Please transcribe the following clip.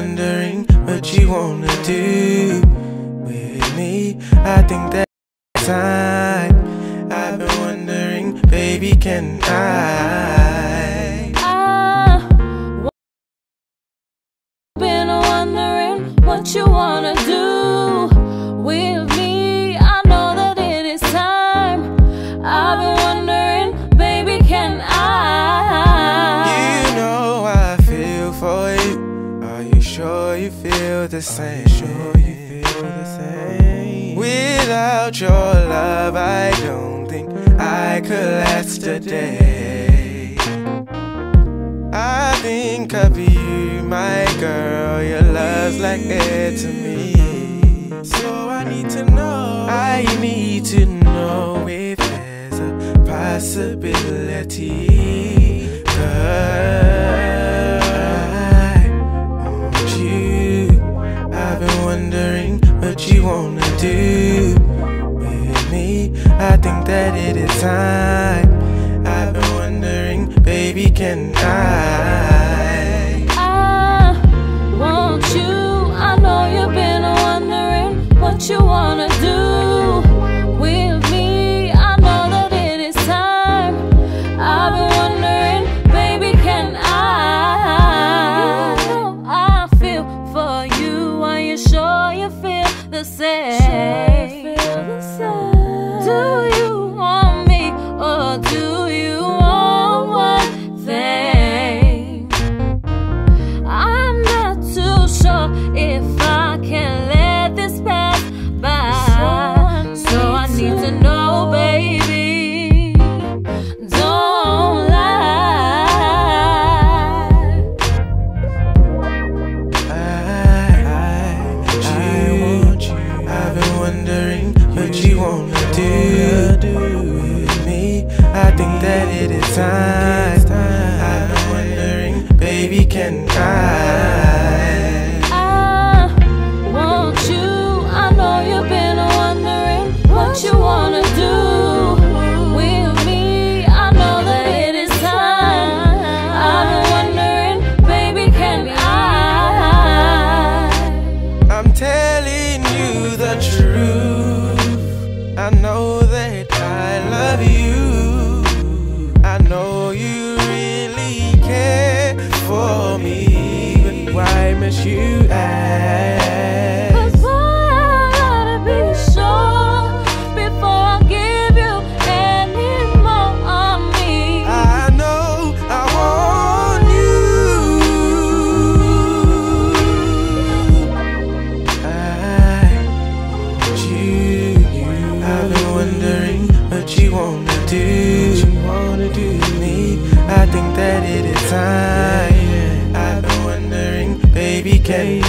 wondering what you wanna do with me. I think that time. I've been wondering, baby, can I? I've been wondering what you wanna same? Sure you feel the same. Without your love, I don't think I could last a day. I think of you, my girl. Your love's like air to me. So I need to know. I need to know if there's a possibility. Cause that it is time. I've been wondering, baby, can I? If I can let this pass by. So I need to know, baby. Don't lie. I, I want you. I've been wondering what you wanna do with me. I think that it is time. day.